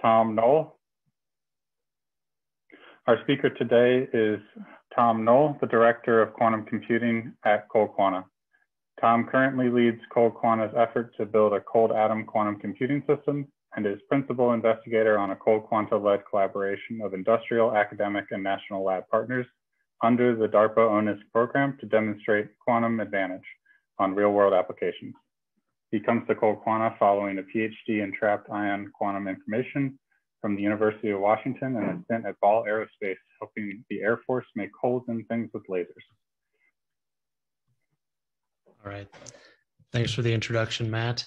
Tom Noel. Our speaker today is Tom Noel, the Director of Quantum Computing at ColdQuanta. Tom currently leads ColdQuanta's effort to build a cold atom quantum computing system and is principal investigator on a ColdQuanta-led collaboration of industrial, academic, and national lab partners under the DARPA ONISQ program to demonstrate quantum advantage on real-world applications. He comes to ColdQuanta following a PhD in trapped ion quantum information from the University of Washington and a stint at Ball Aerospace, helping the Air Force make holes in things with lasers. All right. Thanks for the introduction, Matt.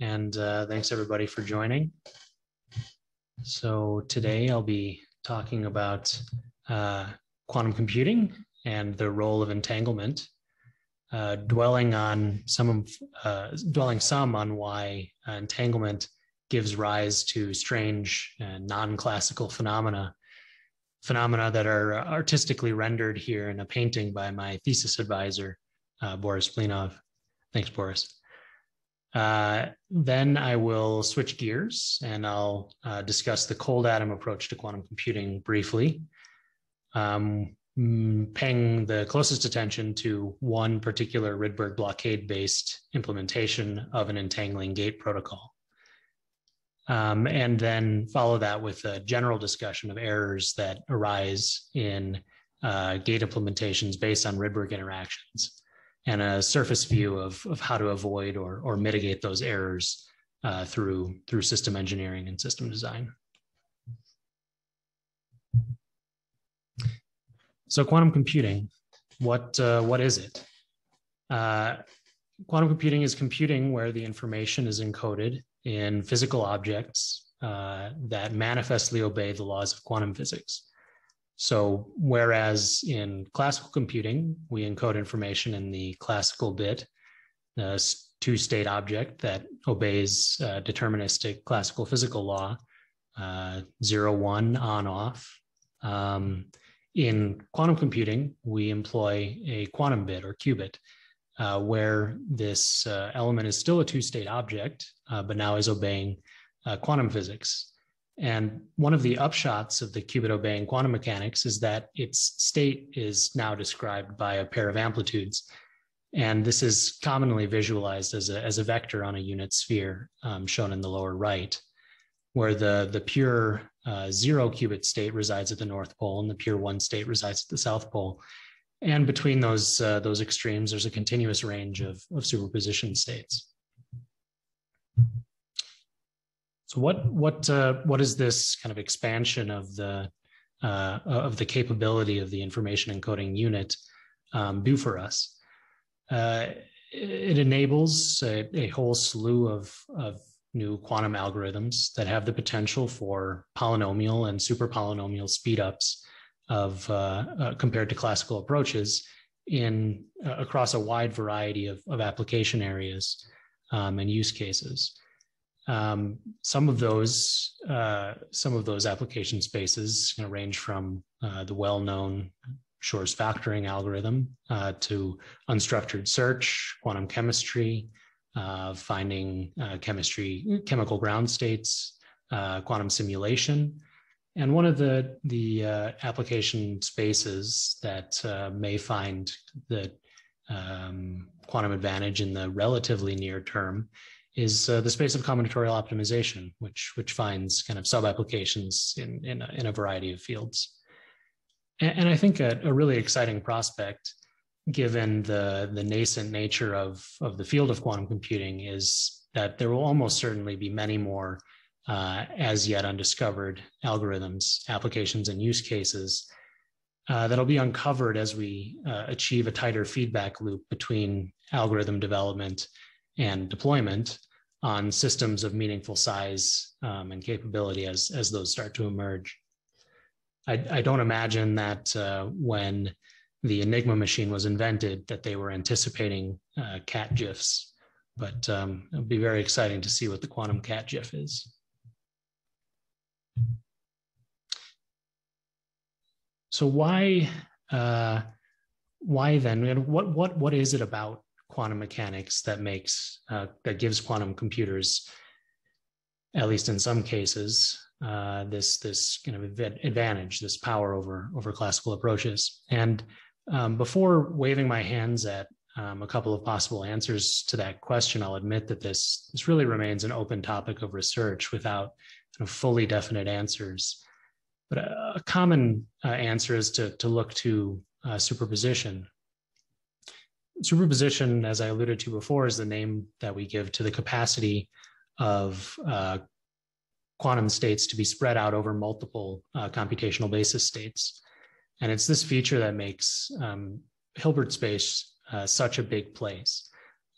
And uh, thanks everybody for joining. So today I'll be talking about uh, quantum computing and the role of entanglement uh, dwelling on some of uh, dwelling some on why uh, entanglement gives rise to strange and non-classical phenomena phenomena that are artistically rendered here in a painting by my thesis advisor uh, boris blinov thanks boris. Uh, then i will switch gears and i'll uh, discuss the cold atom approach to quantum computing briefly um, Mm, paying the closest attention to one particular Rydberg blockade based implementation of an entangling gate protocol. Um, and then follow that with a general discussion of errors that arise in uh, gate implementations based on Rydberg interactions and a surface view of, of how to avoid or, or mitigate those errors uh, through, through system engineering and system design. So quantum computing, what uh, what is it? Uh, quantum computing is computing where the information is encoded in physical objects uh, that manifestly obey the laws of quantum physics. So whereas in classical computing, we encode information in the classical bit, a two-state object that obeys uh, deterministic classical physical law, uh, zero, one, on, off. Um, in quantum computing, we employ a quantum bit or qubit, uh, where this uh, element is still a two state object, uh, but now is obeying uh, quantum physics. And one of the upshots of the qubit obeying quantum mechanics is that its state is now described by a pair of amplitudes. And this is commonly visualized as a, as a vector on a unit sphere um, shown in the lower right, where the, the pure uh, zero qubit state resides at the North Pole and the pure one state resides at the South Pole. And between those, uh, those extremes, there's a continuous range of, of superposition states. So what, what, uh, what is this kind of expansion of the, uh, of the capability of the information encoding unit um, do for us? Uh, it enables a, a, whole slew of, of new quantum algorithms that have the potential for polynomial and super polynomial speedups of uh, uh, compared to classical approaches in uh, across a wide variety of, of application areas um, and use cases. Um, some of those uh, some of those application spaces know, range from uh, the well-known Shor's factoring algorithm uh, to unstructured search, quantum chemistry, uh, finding uh, chemistry, chemical ground states, uh, quantum simulation. And one of the, the uh, application spaces that uh, may find the um, quantum advantage in the relatively near term is uh, the space of combinatorial optimization, which, which finds kind of sub-applications in, in, a, in a variety of fields. And, and I think a, a really exciting prospect given the the nascent nature of of the field of quantum computing is that there will almost certainly be many more uh, as yet undiscovered algorithms, applications, and use cases uh, that'll be uncovered as we uh, achieve a tighter feedback loop between algorithm development and deployment on systems of meaningful size um, and capability as as those start to emerge. I, I don't imagine that uh, when the Enigma machine was invented that they were anticipating uh, cat GIFs. But um, it'll be very exciting to see what the quantum cat GIF is. So why, uh, why then? What what what is it about quantum mechanics that makes uh, that gives quantum computers, at least in some cases, uh, this this kind of advantage, this power over over classical approaches. And um, before waving my hands at um, a couple of possible answers to that question, I'll admit that this this really remains an open topic of research without kind of fully definite answers. But a, common uh, answer is to to look to uh, superposition. Superposition, as I alluded to before, is the name that we give to the capacity of uh, quantum states to be spread out over multiple uh, computational basis states. And it's this feature that makes um, Hilbert space uh, such a big place,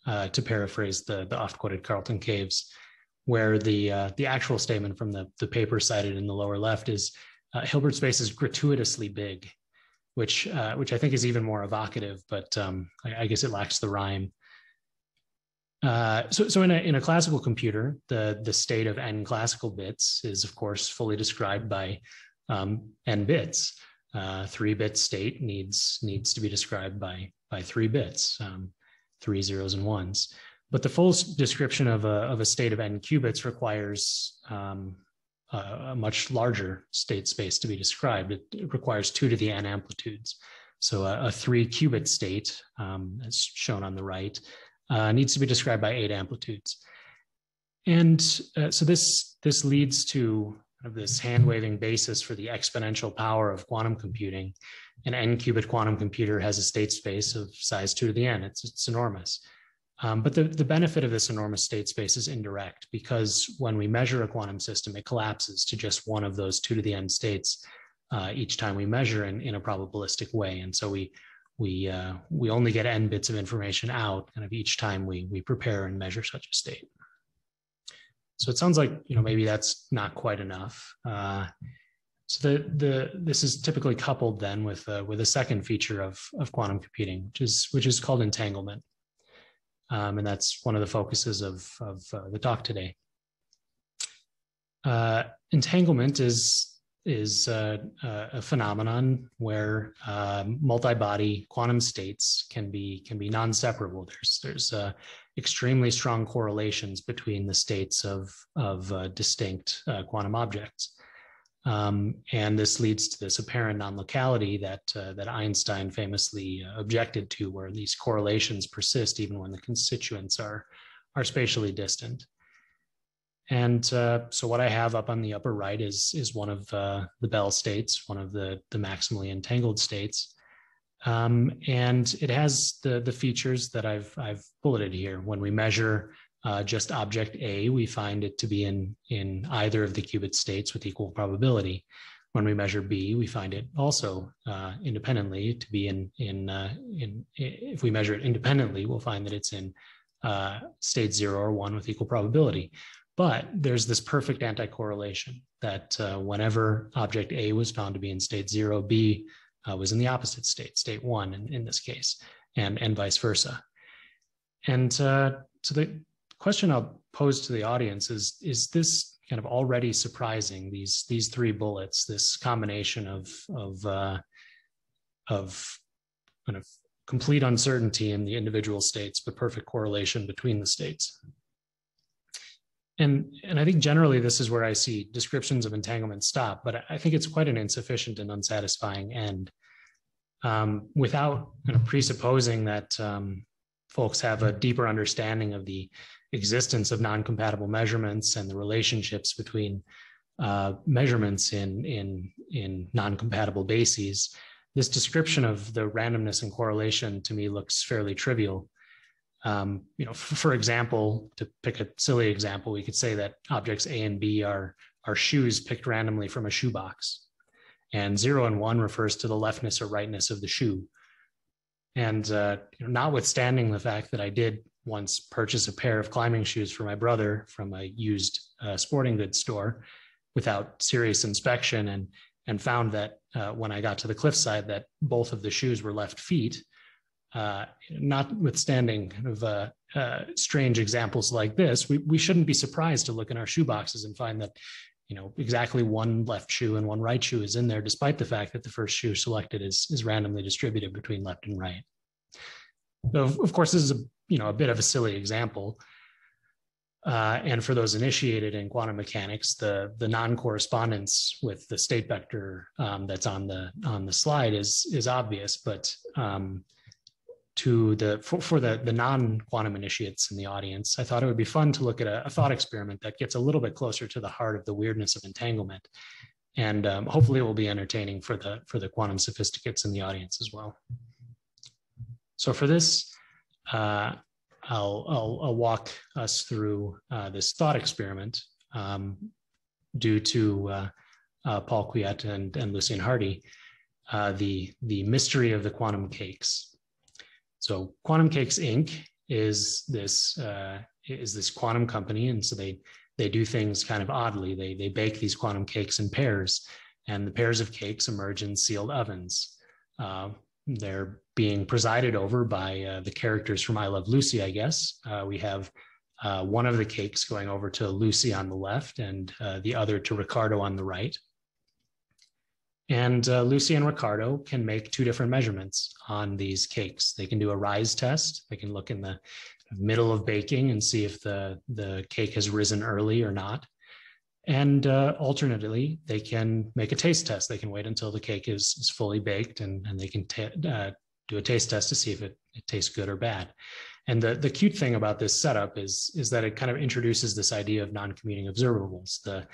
uh, to paraphrase the, the oft quoted Carlton Caves, where the, uh, the actual statement from the, the paper cited in the lower left is uh, Hilbert space is gratuitously big, which, uh, which I think is even more evocative, but um, I, I guess it lacks the rhyme. Uh, so, so in a, in a classical computer, the, the state of n classical bits is, of course, fully described by um, n bits. Uh, three bit state needs needs to be described by by three bits, um, three zeros and ones. But the full description of a, of a state of n qubits requires um, a, a, much larger state space to be described. It, it requires two to the n amplitudes. So a, a three qubit state, um, as shown on the right, uh, needs to be described by eight amplitudes. And uh, so this, this leads to of this hand waving basis for the exponential power of quantum computing. An n qubit quantum computer has a state space of size two to the n. It's, it's enormous. Um, but the, the benefit of this enormous state space is indirect because when we measure a quantum system, it collapses to just one of those two to the n states uh, each time we measure in, in a probabilistic way. And so we, we uh, we only get n bits of information out kind of each time we we prepare and measure such a state. So it sounds like you know maybe that's not quite enough. Uh, so the the this is typically coupled then with uh, with a second feature of of quantum computing, which is which is called entanglement, um, and that's one of the focuses of of uh, the talk today. Uh, entanglement is is uh, a phenomenon where uh, multi-body quantum states can be can be non-separable. There's there's uh, extremely strong correlations between the states of of uh, distinct uh, quantum objects, um, and this leads to this apparent non-locality that uh, that Einstein famously objected to, where these correlations persist even when the constituents are are spatially distant. And uh, so what I have up on the upper right is is one of uh, the Bell states, one of the the maximally entangled states, um, and it has the the features that I've I've bulleted here. When we measure uh, just object A, we find it to be in in either of the qubit states with equal probability. When we measure B, we find it also uh, independently to be in in uh, in. If we measure it independently, we'll find that it's in uh, state zero or one with equal probability. But there's this perfect anti-correlation that uh, whenever object A was found to be in state zero, B uh, was in the opposite state, state one in, in this case, and, and vice versa. And uh, so the question I'll pose to the audience is, is this kind of already surprising, these, these three bullets, this combination of, of, uh, of kind of complete uncertainty in the individual states, but perfect correlation between the states? And and I think generally this is where I see descriptions of entanglement stop, but I think it's quite an insufficient and unsatisfying end. Um, without kind of presupposing that um, folks have a deeper understanding of the existence of non-compatible measurements and the relationships between uh, measurements in in in non-compatible bases, this description of the randomness and correlation to me looks fairly trivial. Um, you know, for example, to pick a silly example, we could say that objects A and B are, are shoes picked randomly from a shoebox. And zero and one refers to the leftness or rightness of the shoe. And uh, you know, notwithstanding the fact that I did once purchase a pair of climbing shoes for my brother from a used uh, sporting goods store without serious inspection and, and found that uh, when I got to the cliffside that both of the shoes were left feet, uh, notwithstanding kind of uh, uh, strange examples like this, we, we shouldn't be surprised to look in our shoe boxes and find that you know exactly one left shoe and one right shoe is in there, despite the fact that the first shoe selected is is randomly distributed between left and right. So of course, this is a you know a bit of a silly example. Uh, and for those initiated in quantum mechanics, the the non-correspondence with the state vector um, that's on the on the slide is is obvious, but um, to the for, for the the non-quantum initiates in the audience, I thought it would be fun to look at a, a, thought experiment that gets a little bit closer to the heart of the weirdness of entanglement, and um, hopefully it will be entertaining for the for the quantum sophisticates in the audience as well. So for this, uh, I'll, I'll, I'll walk us through uh, this thought experiment um, due to uh, uh Paul Kwiat and, and Lucien Hardy, uh, the the mystery of the quantum cakes. So Quantum Cakes Inc. is this uh, is this quantum company, and so they they do things kind of oddly. They they bake these quantum cakes in pairs, and the pairs of cakes emerge in sealed ovens. Uh, they're being presided over by uh, the characters from I Love Lucy, I guess. Uh, we have uh, one of the cakes going over to Lucy on the left, and uh, the other to Ricardo on the right. And uh, Lucy and Ricardo can make two different measurements on these cakes. They can do a rise test. They can look in the middle of baking and see if the, the cake has risen early or not. And uh, alternately, they can make a taste test. They can wait until the cake is, is fully baked and, and they can uh, do a taste test to see if it, it tastes good or bad. And the, the cute thing about this setup is, is that it kind of introduces this idea of non-commuting observables. The,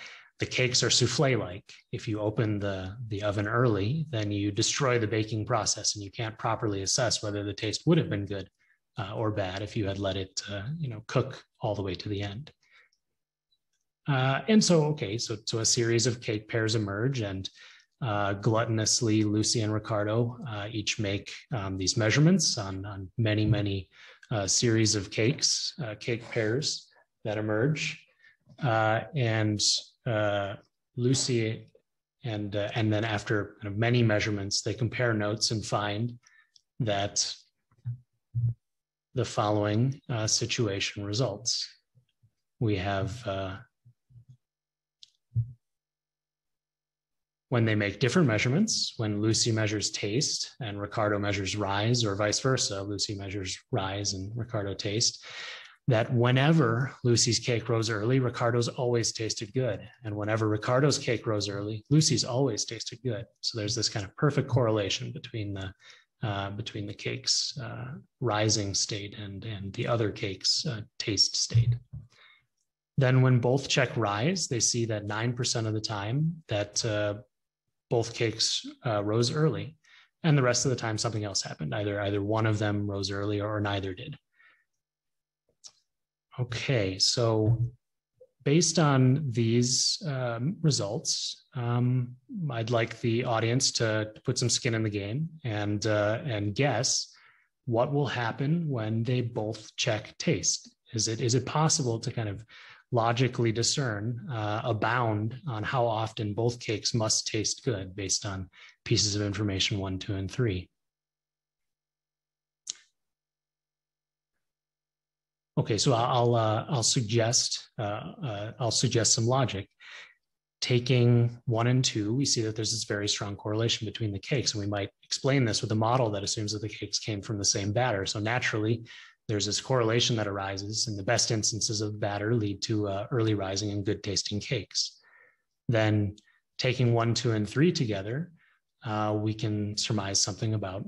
the cakes are souffle like. If you open the, the oven early, then you destroy the baking process and you can't properly assess whether the taste would have been good uh, or bad if you had let it uh, you know, cook all the way to the end. Uh, and so, okay, so, so a series of cake pairs emerge and uh, gluttonously, Lucy and Ricardo uh, each make um, these measurements on, on many, many uh, series of cakes, cake pairs that emerge. and uh, Lucy and uh, and then after kind of many measurements, they compare notes and find that the following uh, situation results. We have uh, when they make different measurements, when Lucy measures taste and Ricardo measures rise, or vice versa, Lucy measures rise and Ricardo taste, that whenever Lucy's cake rose early, Ricardo's always tasted good. And whenever Ricardo's cake rose early, Lucy's always tasted good. So there's this kind of perfect correlation between the uh, between the cake's uh, rising state and, and the other cake's uh, taste state. Then when both check rise, they see that 9% of the time that uh, both cakes uh, rose early. And the rest of the time, something else happened. Either, either one of them rose early or neither did. Okay, so based on these um, results, um, I'd like the audience to, put some skin in the game and uh, and guess what will happen when they both check taste. Is it is it possible to kind of logically discern uh, a bound on how often both cakes must taste good based on pieces of information one, two, and three? Okay, so I'll uh, I'll suggest uh, uh, I'll suggest some logic. Taking one and two, we see that there's this very strong correlation between the cakes, and we might explain this with a model that assumes that the cakes came from the same batter. So naturally, there's this correlation that arises, and the best instances of batter lead to uh, early rising and good tasting cakes. Then, taking one, two, and three together, uh, we can surmise something about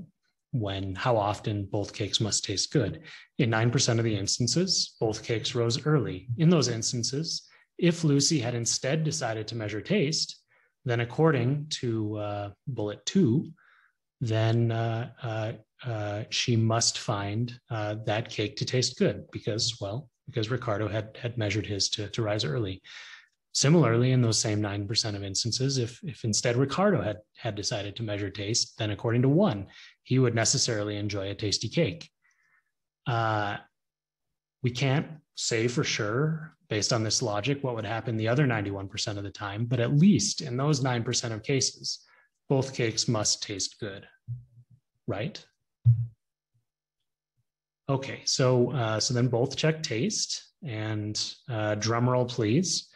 when how often both cakes must taste good. In 9% of the instances, both cakes rose early. In those instances, if Lucy had instead decided to measure taste, then according to uh, bullet two, then uh, uh, uh she must find uh, that cake to taste good because, well, because Ricardo had had measured his to, to rise early. Similarly, in those same 9% of instances, if, if instead Ricardo had, had decided to measure taste, then according to one, he would necessarily enjoy a tasty cake. Uh, we can't say for sure, based on this logic, what would happen the other 91% of the time, but at least in those 9% of cases, both cakes must taste good, right? Okay, so uh, so then both check taste and uh, drum roll, please.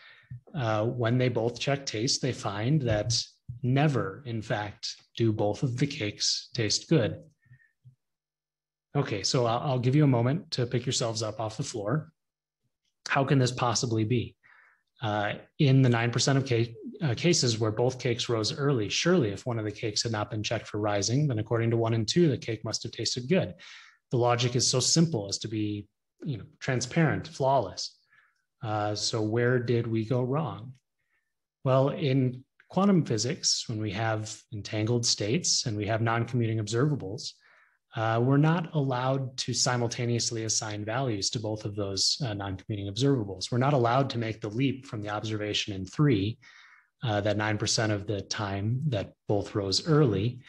Uh, when they both check taste, they find that never, in fact, do both of the cakes taste good. Okay, so I'll, I'll give you a moment to pick yourselves up off the floor. How can this possibly be? Uh, in the 9% of uh, cases where both cakes rose early, surely if one of the cakes had not been checked for rising, then according to one and two, the cake must have tasted good. The logic is so simple as to be you know, transparent, flawless. Uh, so where did we go wrong? Well, in quantum physics, when we have entangled states and we have non-commuting observables, uh, we're not allowed to simultaneously assign values to both of those uh, non-commuting observables. We're not allowed to make the leap from the observation in three, uh, that 9% of the time that both rose early,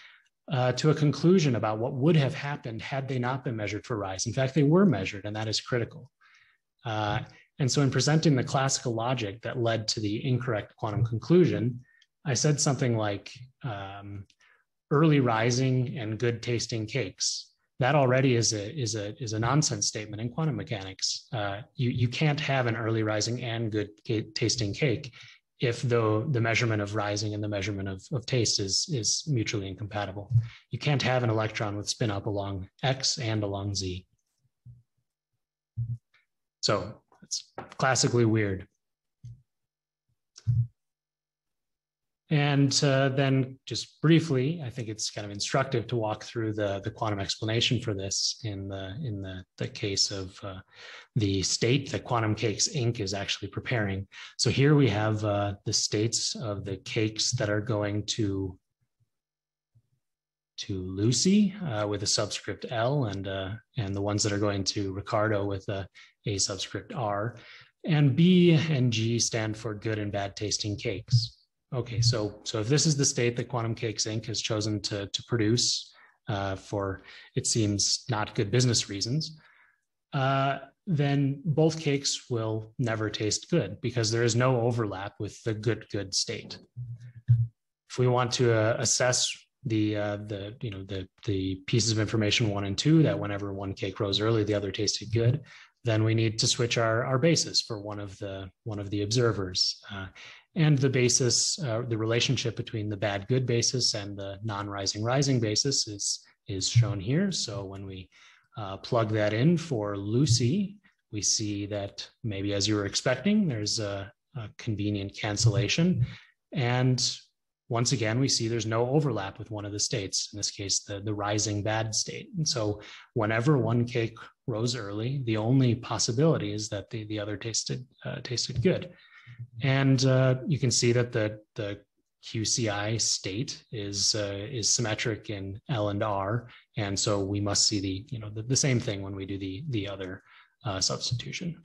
uh, to a conclusion about what would have happened had they not been measured for rise. In fact, they were measured, and that is critical. And so, in presenting the classical logic that led to the incorrect quantum conclusion, I said something like um, early rising and good tasting cakes. That already is a is a is a nonsense statement in quantum mechanics. Uh, you you can't have an early rising and good tasting cake if though the measurement of rising and the measurement of, of taste is is mutually incompatible. You can't have an electron with spin up along x and along z. So it's classically weird. And uh, then just briefly, I think it's kind of instructive to walk through the, the quantum explanation for this in the, in the, the case of uh, the state that Quantum Cakes Inc. is actually preparing. So here we have uh, the states of the cakes that are going to to Lucy uh, with a subscript L and uh, and the ones that are going to Ricardo with a, a subscript R. And B and G stand for good and bad tasting cakes. Okay, so so if this is the state that Quantum Cakes Inc. has chosen to to produce uh, for it seems not good business reasons, uh, then both cakes will never taste good because there is no overlap with the good good state. If we want to uh, assess the uh, the you know the the pieces of information one and two that whenever one cake rose early, the other tasted good, then we need to switch our our basis for one of the one of the observers. Uh, and the basis, uh, the relationship between the bad good basis and the non-rising rising basis is, is shown here. So when we uh, plug that in for Lucy, we see that maybe as you were expecting, there's a, a convenient cancellation. And once again, we see there's no overlap with one of the states, in this case, the, the rising bad state. And so whenever one cake rose early, the only possibility is that the, the other tasted, uh, tasted good. And uh, you can see that the, the QCI state is uh, is symmetric in L and R, and so we must see the you know the, the same thing when we do the the other uh, substitution.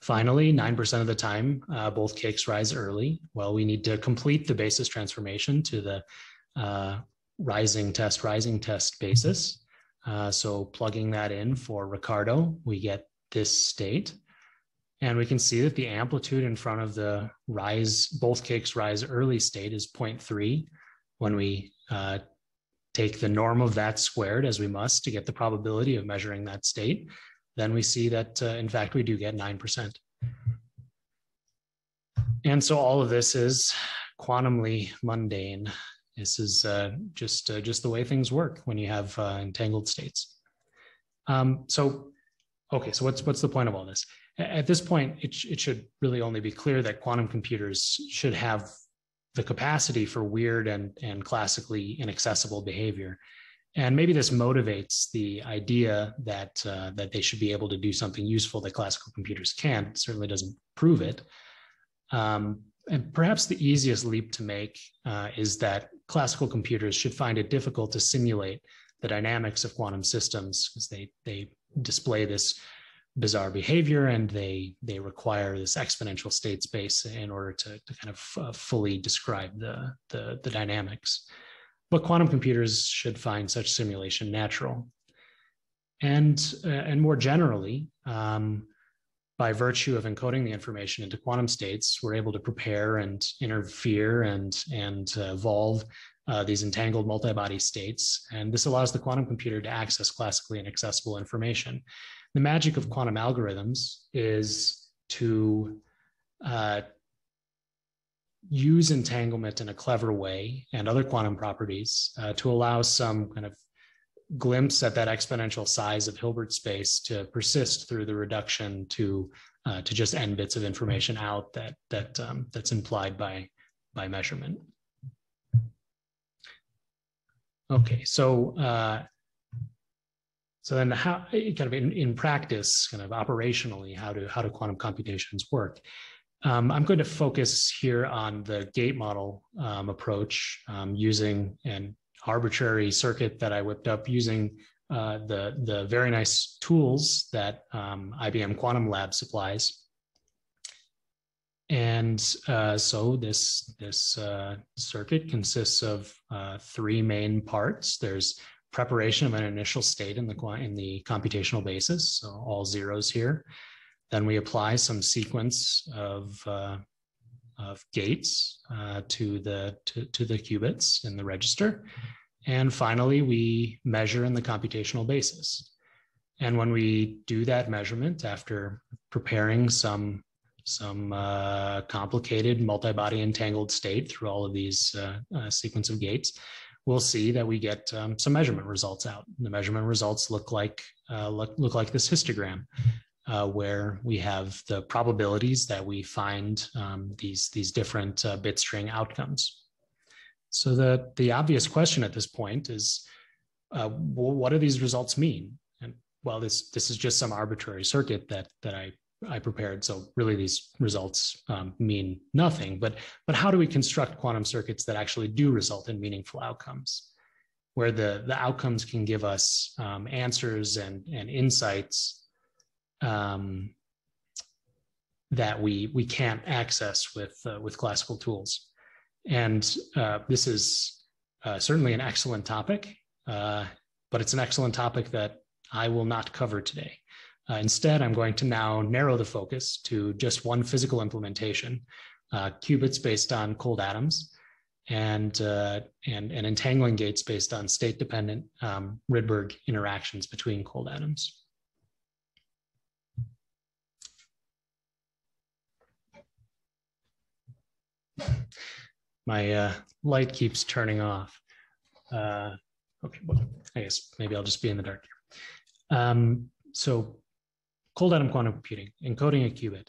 Finally, 9% of the time, uh, both cakes rise early. Well, we need to complete the basis transformation to the uh, rising test, rising test basis. Uh, so plugging that in for Ricardo, we get this state. And we can see that the amplitude in front of the rise, both cakes rise early state is 0.3. When we uh, take the norm of that squared as we must to get the probability of measuring that state, then we see that uh, in fact we do get 9%. And so all of this is quantumly mundane. This is uh, just uh, just the way things work when you have uh, entangled states. Um, so, okay, so what's what's the point of all this? at this point, it, sh- it should really only be clear that quantum computers should have the capacity for weird and, and classically inaccessible behavior. And maybe this motivates the idea that uh, that they should be able to do something useful that classical computers can't. It certainly doesn't prove it. Um, and perhaps the easiest leap to make uh, is that classical computers should find it difficult to simulate the dynamics of quantum systems because they they display this bizarre behavior and they they require this exponential state space in order to, to kind of uh, fully describe the, the, the dynamics. But quantum computers should find such simulation natural. And uh, and more generally um, by virtue of encoding the information into quantum states we're able to prepare and interfere and and uh, evolve uh, these entangled multi-body states. And this allows the quantum computer to access classically inaccessible information. The magic of quantum algorithms is to uh, use entanglement in a clever way and other quantum properties uh, to allow some kind of glimpse at that exponential size of Hilbert space to persist through the reduction to uh, to just n bits of information out that that um, that's implied by by measurement. Okay, so uh, so then how kind of in, in practice, kind of operationally, how do how do quantum computations work? Um, I'm going to focus here on the gate model um, approach um, using an arbitrary circuit that I whipped up using uh, the, the very nice tools that um, IBM Quantum Lab supplies. And uh, so this, this uh, circuit consists of uh, three main parts. There's preparation of an initial state in the, in the computational basis, so all zeros here. Then we apply some sequence of, uh, of gates uh, to, the, to, to the qubits in the register. And finally, we measure in the computational basis. And when we do that measurement after preparing some, some uh, complicated multi-body entangled state through all of these uh, uh, sequence of gates, we'll see that we get um, some measurement results out. The measurement results look like, uh, look, look like this histogram uh, where we have the probabilities that we find um, these, these different uh, bit string outcomes. So the, the obvious question at this point is, uh, well, what do these results mean? And well, this, this is just some arbitrary circuit that, that I, I prepared. So really these results um, mean nothing, but, but how do we construct quantum circuits that actually do result in meaningful outcomes? Where the, the outcomes can give us um, answers and, and insights um, that we we can't access with uh, with classical tools. And uh, this is uh, certainly an excellent topic, uh, but it's an excellent topic that I will not cover today. Uh, instead, I'm going to now narrow the focus to just one physical implementation, uh, qubits based on cold atoms, and and and entangling gates based on state-dependent um, Rydberg interactions between cold atoms. My uh, light keeps turning off. Uh, okay, well, I guess maybe I'll just be in the dark here. Um, so cold atom quantum computing, encoding a qubit.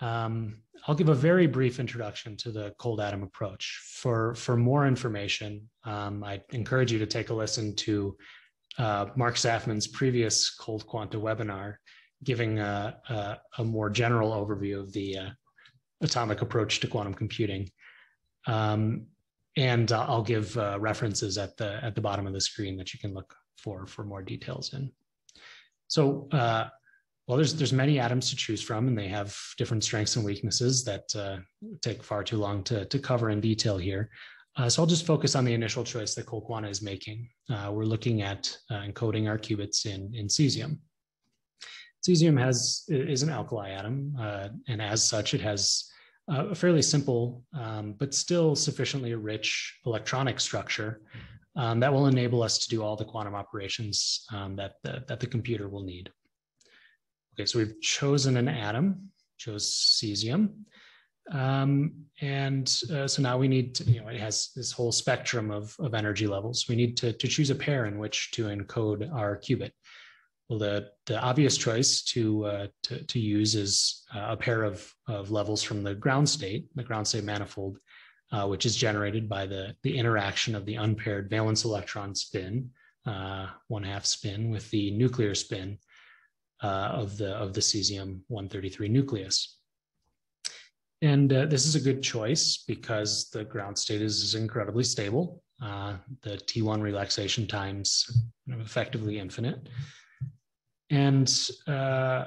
Um, I'll give a very brief introduction to the cold atom approach. For, for more information, um, I encourage you to take a listen to uh, Mark Saffman's previous ColdQuanta webinar, giving a, a, a more general overview of the uh, atomic approach to quantum computing. Um, and uh, I'll give uh, references at the at the bottom of the screen that you can look for for more details in. So, uh, well, there's there's many atoms to choose from, and they have different strengths and weaknesses that uh, take far too long to to cover in detail here. Uh, so I'll just focus on the initial choice that ColdQuanta is making. Uh, we're looking at encoding our qubits in in cesium. Cesium has is an alkali atom, and as such, it has uh, a fairly simple, um, but still sufficiently rich electronic structure um, that will enable us to do all the quantum operations um, that, the, that the computer will need. Okay, so we've chosen an atom, chose cesium. Um, and uh, so now we need to, you know, it has this whole spectrum of, of energy levels. We need to, to choose a pair in which to encode our qubit. Well, the, the obvious choice to, uh, to, to, use is uh, a pair of, of levels from the ground state, the ground state manifold, uh, which is generated by the, the interaction of the unpaired valence electron spin, uh, one half spin, with the nuclear spin uh, of, the, of the cesium-133 nucleus. And uh, this is a good choice because the ground state is, is incredibly stable. the T1 relaxation times effectively infinite. And uh,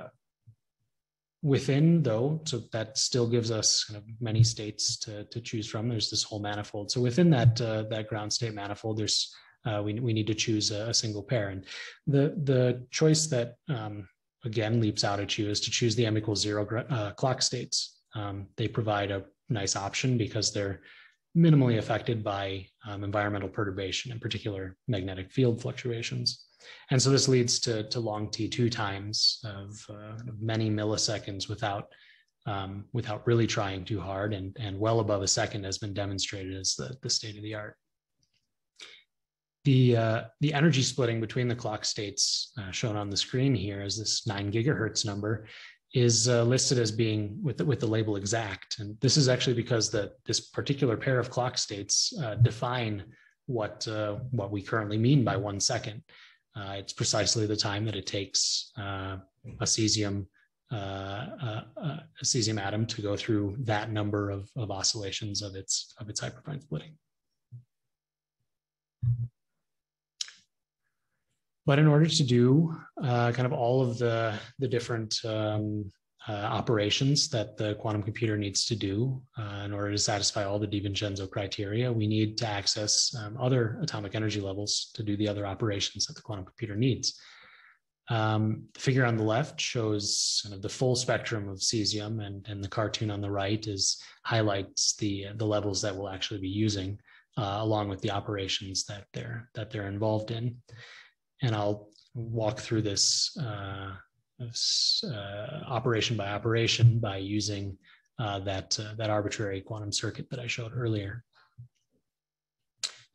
within, though, so that still gives us kind of many states to, to choose from. There's this whole manifold. So within that uh, that ground state manifold, there's uh, we we need to choose a, a, single pair. And the the choice that um, again leaps out at you is to choose the m equals zero uh, clock states. Um, they provide a nice option because they're minimally affected by um, environmental perturbation, in particular magnetic field fluctuations. And so this leads to, to long T2 times of uh, many milliseconds without um, without really trying too hard, and, and well above a second has been demonstrated as the, the state of the art. The, uh, the energy splitting between the clock states uh, shown on the screen here is this nine gigahertz number is uh, listed as being with the, with the label exact. And this is actually because the, this particular pair of clock states uh, define what, uh, what we currently mean by one second. Uh, it's precisely the time that it takes uh, a cesium uh, a cesium atom to go through that number of, of oscillations of its of its hyperfine splitting. But in order to do uh, kind of all of the, the different um, uh, operations that the quantum computer needs to do uh, in order to satisfy all the DiVincenzo criteria, we need to access um, other atomic energy levels to do the other operations that the quantum computer needs. Um, the figure on the left shows kind of the full spectrum of cesium, and, and the cartoon on the right is highlights the the levels that we'll actually be using, uh, along with the operations that they're that they're involved in and I'll walk through this, uh, uh, operation by operation by using uh, that, uh, that arbitrary quantum circuit that I showed earlier.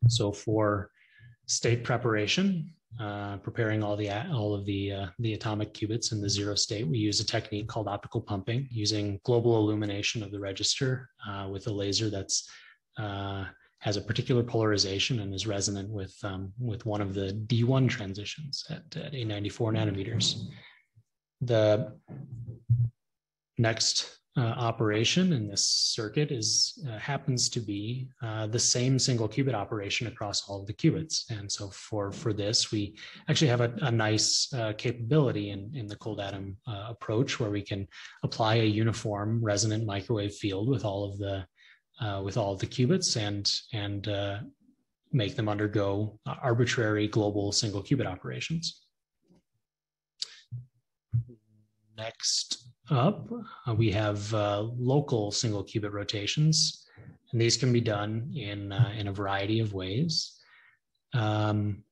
So for state preparation, uh, preparing all the all of the uh, the atomic qubits in the zero state, we use a technique called optical pumping, using global illumination of the register with a laser that's has a particular polarization and is resonant with um, with one of the D1 transitions at, at 894 nanometers. The next uh, operation in this circuit is uh, happens to be uh, the same single qubit operation across all of the qubits. And so for, for this, we actually have a, a nice uh, capability in, in the cold atom uh, approach where we can apply a uniform resonant microwave field with all of the uh, with all of the qubits and and make them undergo arbitrary global single qubit operations. Next up, uh, we have uh, local single qubit rotations, and these can be done in uh, in a variety of ways. Um,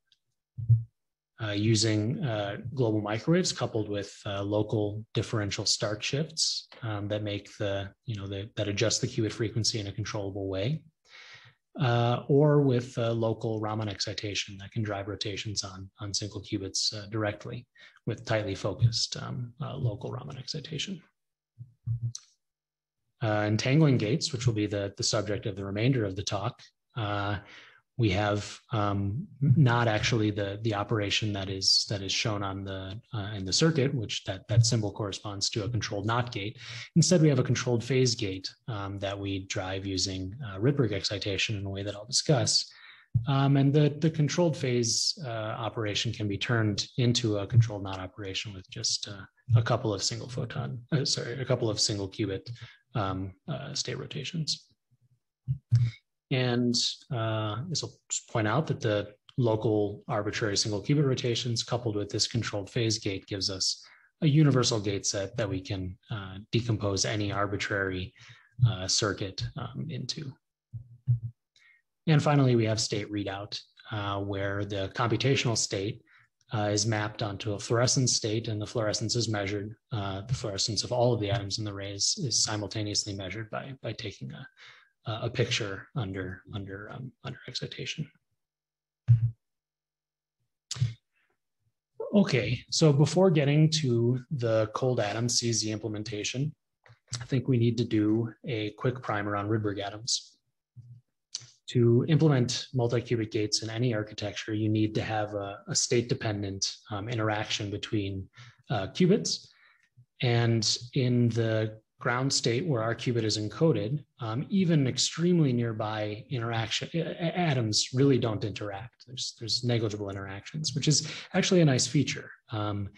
uh, using uh, global microwaves coupled with uh, local differential Stark shifts um, that make the, you know, the, that adjust the qubit frequency in a controllable way, uh, or with local Raman excitation that can drive rotations on, on single qubits uh, directly with tightly focused um, uh, local Raman excitation. entangling gates, which will be the, the subject of the remainder of the talk, we have um, not actually the the operation that is that is shown on the uh, in the circuit, which that that symbol corresponds to a controlled NOT gate. Instead, we have a controlled phase gate um, that we drive using uh, Rydberg excitation in a way that I'll discuss. Um, and the the controlled phase uh, operation can be turned into a controlled NOT operation with just uh, a couple of single photon, uh, sorry, a couple of single qubit um, uh, state rotations. And uh, this will point out that the local arbitrary single qubit rotations coupled with this controlled phase gate gives us a universal gate set that we can uh, decompose any arbitrary uh, circuit um, into. And finally, we have state readout, uh, where the computational state uh, is mapped onto a fluorescence state, and the fluorescence is measured. Uh, the fluorescence of all of the atoms in the rays is simultaneously measured by, by taking a, uh, a picture under under um, under excitation. Okay, so before getting to the cold atom CZ implementation, I think we need to do a quick primer on Rydberg atoms. To implement multi-qubit gates in any architecture, you need to have a, a state-dependent um, interaction between uh, qubits. And in the ground state where our qubit is encoded, um, even extremely nearby interaction atoms really don't interact. There's there's negligible interactions, which is actually a nice feature. Um,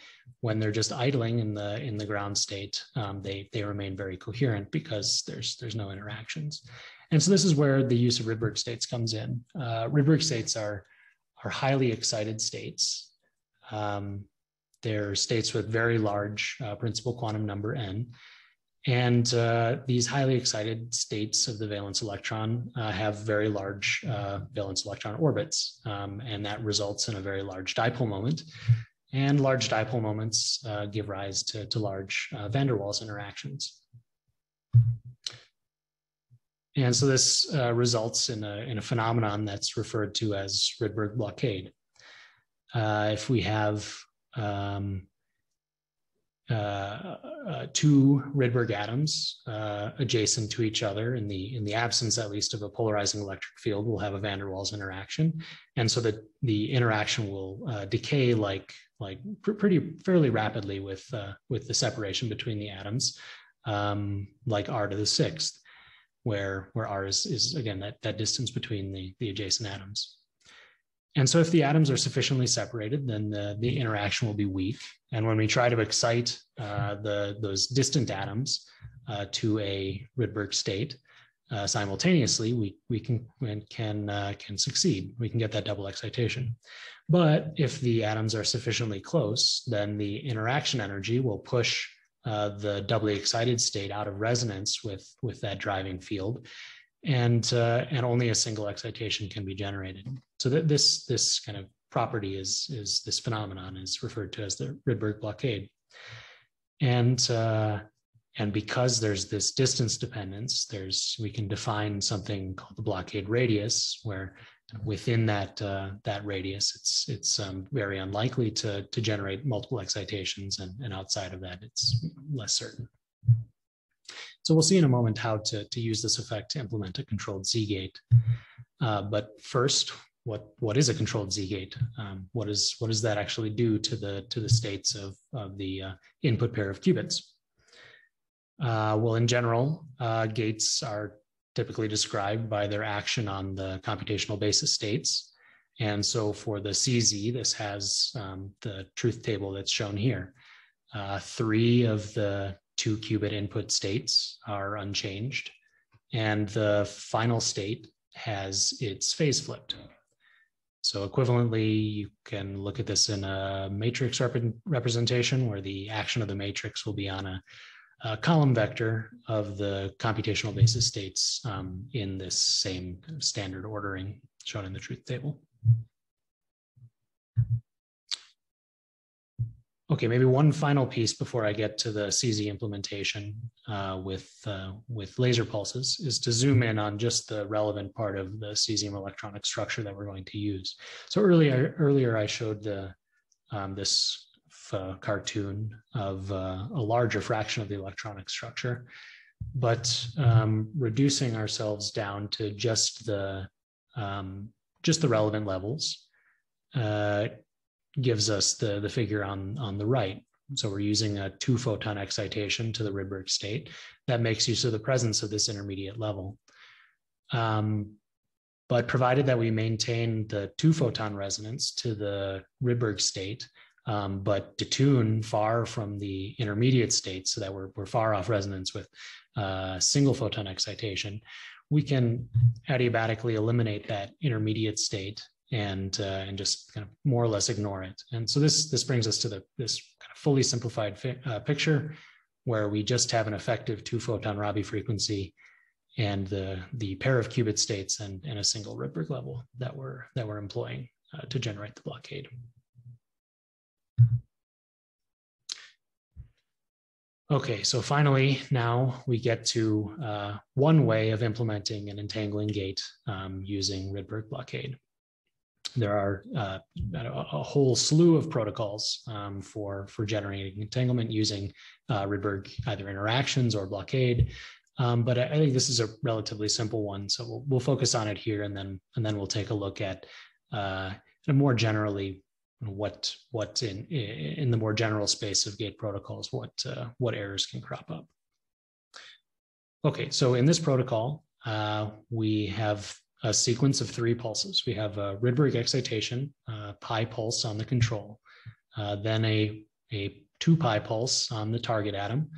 when they're just idling in the in the ground state, um, they they remain very coherent because there's there's no interactions. And so this is where the use of Rydberg states comes in. Uh, Rydberg states are are highly excited states. Um, they're states with very large uh, principal quantum number n and uh, these highly excited states of the valence electron uh, have very large uh, valence electron orbits, um, and that results in a very large dipole moment. And large dipole moments uh, give rise to, to large uh, van der Waals interactions. And so this uh, results in a, in a phenomenon that's referred to as Rydberg blockade. If we have um, two Rydberg atoms uh, adjacent to each other in the in the absence at least of a polarizing electric field will have a van der Waals interaction. And so that the interaction will uh, decay like like pr pretty fairly rapidly with uh, with the separation between the atoms um, like r to the sixth where where r is, is again that that distance between the the adjacent atoms and so if the atoms are sufficiently separated, then the, the interaction will be weak. And when we try to excite uh, the, those distant atoms uh, to a Rydberg state uh, simultaneously, we, we can, can, uh, can succeed. We can get that double excitation. But if the atoms are sufficiently close, then the interaction energy will push uh, the doubly excited state out of resonance with, with that driving field and uh, and only a single excitation can be generated. So that this this kind of property is is this phenomenon is referred to as the Rydberg blockade, and uh, and because there's this distance dependence, there's we can define something called the blockade radius, where within that uh, that radius, it's it's um, very unlikely to to generate multiple excitations, and, and outside of that, it's less certain. So we'll see in a moment how to, to use this effect to implement a controlled Z-gate. Uh, but first, what what is a controlled Z-gate? Um, what is what does that actually do to the to the states of, of the uh, input pair of qubits? Uh, well, in general, uh, gates are typically described by their action on the computational basis states. And so for the CZ, this has um, the truth table that's shown here. Uh, three of the two qubit input states are unchanged. And the final state has its phase flipped. So equivalently, you can look at this in a matrix rep representation where the action of the matrix will be on a, a column vector of the computational basis states um, in this same standard ordering shown in the truth table. Okay, maybe one final piece before I get to the CZ implementation uh, with uh, with laser pulses is to zoom in on just the relevant part of the cesium electronic structure that we're going to use. So earlier earlier I showed the um, this uh, cartoon of uh, a larger fraction of the electronic structure, but um, reducing ourselves down to just the um, just the relevant levels uh, gives us the, the figure on, on the right. So we're using a two photon excitation to the Rydberg state. That makes use of the presence of this intermediate level. Um, but provided that we maintain the two photon resonance to the Rydberg state, um, but detune far from the intermediate state so that we're, we're far off resonance with uh, single photon excitation, we can adiabatically eliminate that intermediate state and uh, and just kind of more or less ignore it. And so this this brings us to the this kind of fully simplified fi- uh, picture where we just have an effective two photon Rabi frequency and the the pair of qubit states and, and a single Rydberg level that we're that we're employing uh, to generate the blockade. Okay, so finally, now we get to uh, one way of implementing an entangling gate um, using Rydberg blockade there are uh, a whole slew of protocols um, for for generating entanglement using uh, Rydberg either interactions or blockade. Um, but I, think this is a relatively simple one, so we'll, we'll focus on it here, and then and then we'll take a look at uh, more generally what what in in the more general space of gate protocols what uh, what errors can crop up. Okay, so in this protocol, uh, we have a sequence of three pulses. We have a Rydberg excitation, pi pulse on the control, uh, then a, a two pi pulse on the target atom,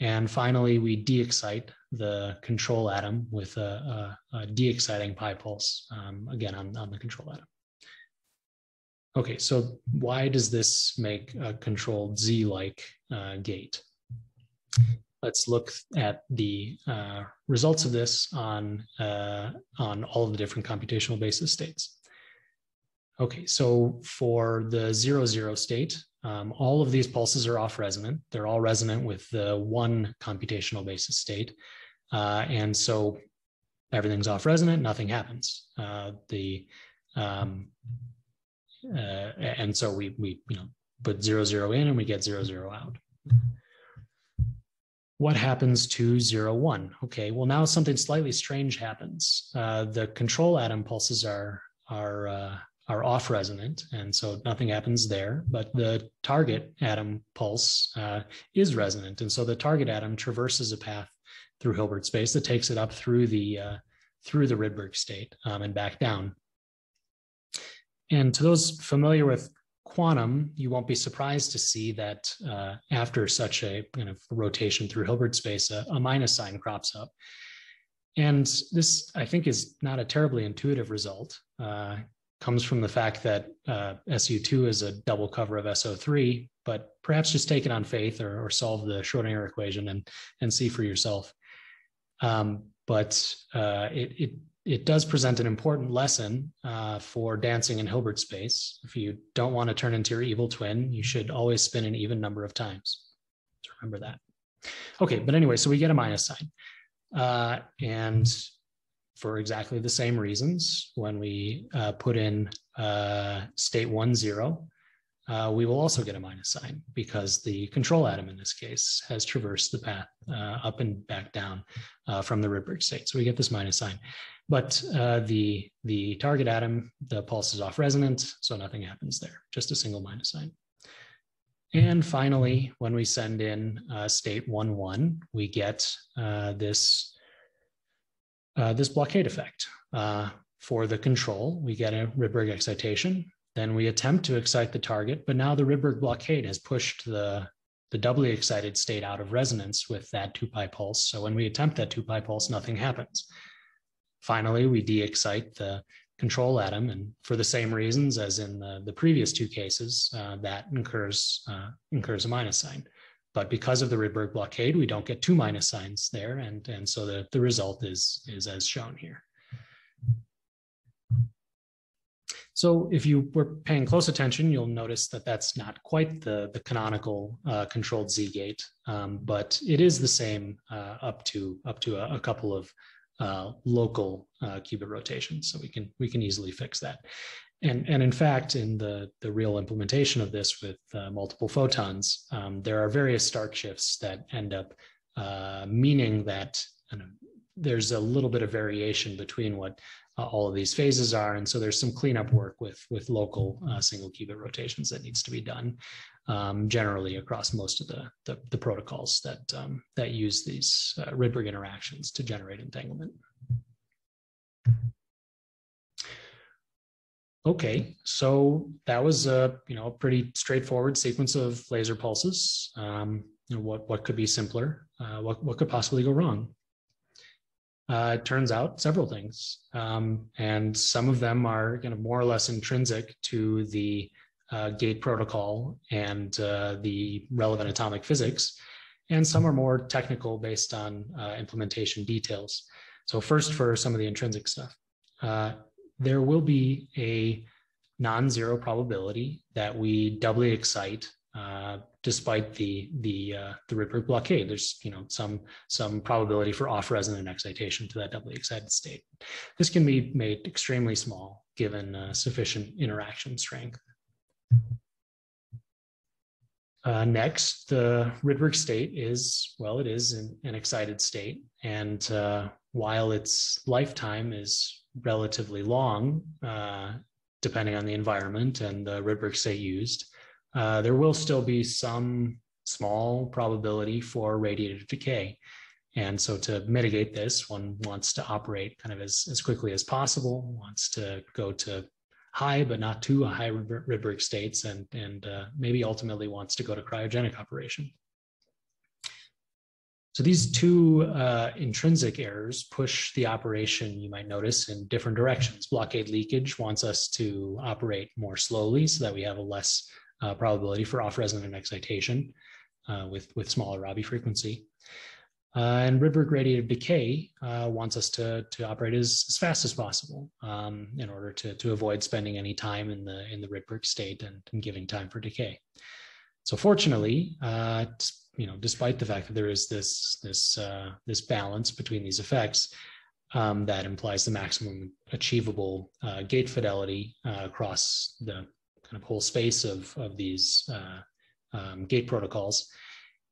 and finally we de-excite the control atom with a, a, a de-exciting pi pulse, um, again on, on the control atom. Okay, so why does this make a controlled Z-like uh, gate? Let's look at the uh, results of this on, uh, on all of the different computational basis states. Okay, so for the zero zero state, um, all of these pulses are off resonant. They're all resonant with the one computational basis state. Uh, and so everything's off resonant, nothing happens. Uh, the um, uh, and so we we you know put zero zero in and we get zero zero out. What happens to zero one? Okay, well now something slightly strange happens. Uh, the control atom pulses are are uh, are off resonant, and so nothing happens there. But the target atom pulse uh, is resonant, and so the target atom traverses a path through Hilbert space that takes it up through the uh, through the Rydberg state um, and back down. And to those familiar with quantum, you won't be surprised to see that uh, after such a kind of rotation through Hilbert space, a, a minus sign crops up. And this, I think, is not a terribly intuitive result. Uh, comes from the fact that uh, SU2 is a double cover of SO3, but perhaps just take it on faith or, or solve the Schrodinger equation and, and see for yourself. Um, but uh, it, it, it does present an important lesson uh, for dancing in Hilbert space. If you don't want to turn into your evil twin, you should always spin an even number of times. So remember that. Okay, but anyway, so we get a minus sign. Uh, and for exactly the same reasons, when we uh, put in uh, state one, zero, uh, we will also get a minus sign because the control atom in this case has traversed the path uh, up and back down from the Rydberg state. So we get this minus sign. But uh, the, the target atom, the pulse is off resonant, so nothing happens there, just a single minus sign. And finally, when we send in uh, state 1, 1, we get uh, this, this blockade effect. for the control, we get a Rydberg excitation then we attempt to excite the target, but now the Rydberg blockade has pushed the, the doubly excited state out of resonance with that 2 pi pulse. So when we attempt that 2 pi pulse, nothing happens. Finally, we de-excite the control atom, and for the same reasons as in the, the previous two cases, uh, that incurs, uh, incurs a minus sign. But because of the Rydberg blockade, we don't get two minus signs there, and, and so the, the result is, is as shown here. So if you were paying close attention, you'll notice that that's not quite the, the canonical uh, controlled Z gate, um, but it is the same uh, up to up to a, a couple of uh, local uh, qubit rotations. So we can we can easily fix that. And, and in fact, in the, the real implementation of this with uh, multiple photons, um, there are various Stark shifts that end up uh, meaning that there's a little bit of variation between what uh, all of these phases are. And so there's some cleanup work with, with local single qubit rotations that needs to be done um, generally across most of the, the, the protocols that, um, that use these uh, Rydberg interactions to generate entanglement. Okay, so that was a you know a pretty straightforward sequence of laser pulses. Um, you know, what what could be simpler? Uh, what what could possibly go wrong? uh, it turns out several things. Um, and some of them are kind of more or less intrinsic to the uh, gate protocol and uh, the relevant atomic physics. And some are more technical based on uh, implementation details. So first for some of the intrinsic stuff, uh, there will be a non-zero probability that we doubly excite uh, despite the the uh, the Rydberg blockade. There's you know some some probability for off resonant excitation to that doubly excited state. This can be made extremely small given sufficient interaction strength. Uh, next, the Rydberg state is, well, it is an, an excited state. And uh, while its lifetime is relatively long, uh, depending on the environment and the Rydberg state used, uh, there will still be some small probability for radiative decay. And so to mitigate this, one wants to operate kind of as, as quickly as possible, wants to go to high, but not too high Rydberg states, and, and uh, maybe ultimately wants to go to cryogenic operation. So these two uh, intrinsic errors push the operation, you might notice, in different directions. Blockade leakage wants us to operate more slowly so that we have a less uh, probability for off-resonant excitation uh, with, with smaller Rabi frequency. Uh, and Rydberg radiative decay uh, wants us to, to operate as, as fast as possible um, in order to, to avoid spending any time in the, in the Rydberg state and, and giving time for decay. So fortunately, uh, you know, despite the fact that there is this, this, uh, this balance between these effects, um, that implies the maximum achievable uh, gate fidelity uh, across the kind of whole space of, of these um, gate protocols.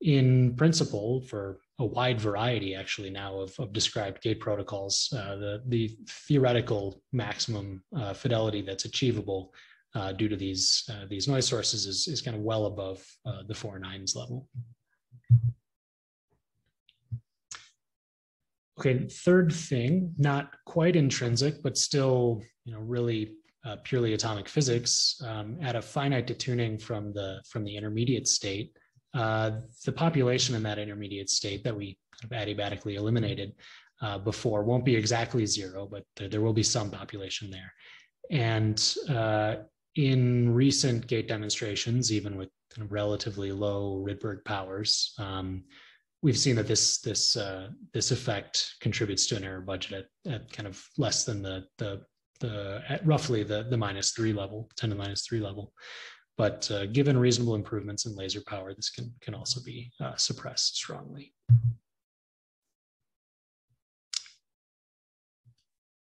In principle, for a wide variety actually now of, of described gate protocols, uh, the, the theoretical maximum uh, fidelity that's achievable uh, due to these, these noise sources is, is kind of well above the four nines level. Okay, third thing, not quite intrinsic, but still, you know, really uh, purely atomic physics. Um, at a finite detuning from the from the intermediate state, uh, the population in that intermediate state that we kind of adiabatically eliminated uh, before won't be exactly zero, but there, there will be some population there. And uh, in recent gate demonstrations, even with kind of relatively low Rydberg powers, um, we've seen that this this uh, this effect contributes to an error budget at, at kind of less than the the the at roughly the the minus three level, ten to minus three level. But uh, given reasonable improvements in laser power, this can can also be uh, suppressed strongly.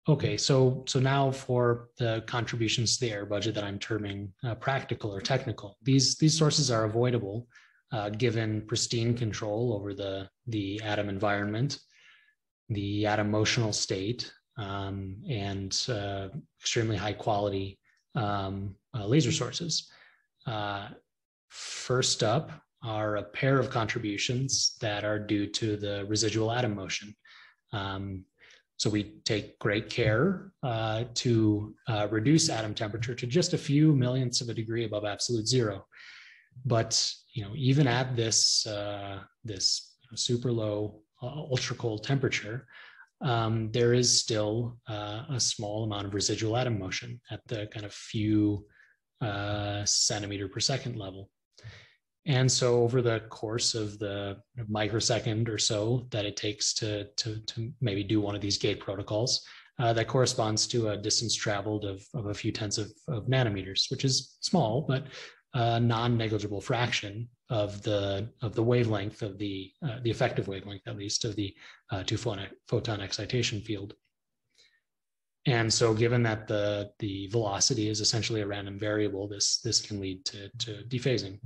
Okay, so so now for the contributions to the error budget that I'm terming uh, practical or technical. These these sources are avoidable uh, given pristine control over the, the atom environment, the atom motional state, um, and uh, extremely high quality um, uh, laser sources. Uh, first up are a pair of contributions that are due to the residual atom motion. Um, so we take great care uh, to uh, reduce atom temperature to just a few millionths of a degree above absolute zero. But you know, even at this uh, this super low uh, ultra cold temperature, um, there is still uh, a small amount of residual atom motion at the kind of few uh, centimeter per second level. And so over the course of the microsecond or so that it takes to, to, to maybe do one of these gate protocols, uh, that corresponds to a distance traveled of, of a few tenths of, of nanometers, which is small, but a non-negligible fraction of the of the wavelength of the uh, the effective wavelength at least of the uh, two photon, photon excitation field. And so, given that the the velocity is essentially a random variable, this this can lead to to dephasing.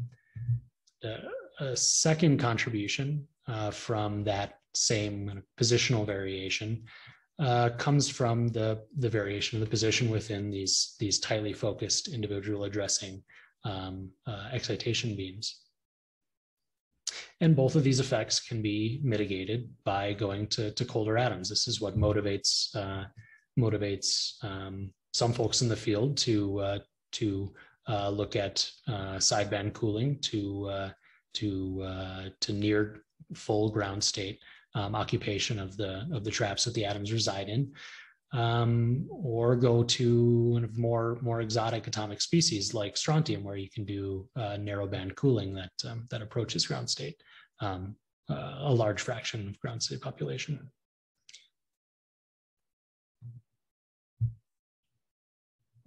Uh, a second contribution uh, from that same positional variation uh, comes from the the variation of the position within these these tightly focused individual addressing um, uh, excitation beams. And both of these effects can be mitigated by going to, to colder atoms. This is what motivates uh, motivates um, some folks in the field to uh, to uh, look at uh, sideband cooling to uh, to to near full ground state um, occupation of the of the traps that the atoms reside in um, or go to more more exotic atomic species like strontium, where you can do uh, narrow band cooling that um, that approaches ground state, um, uh, a large fraction of ground state population.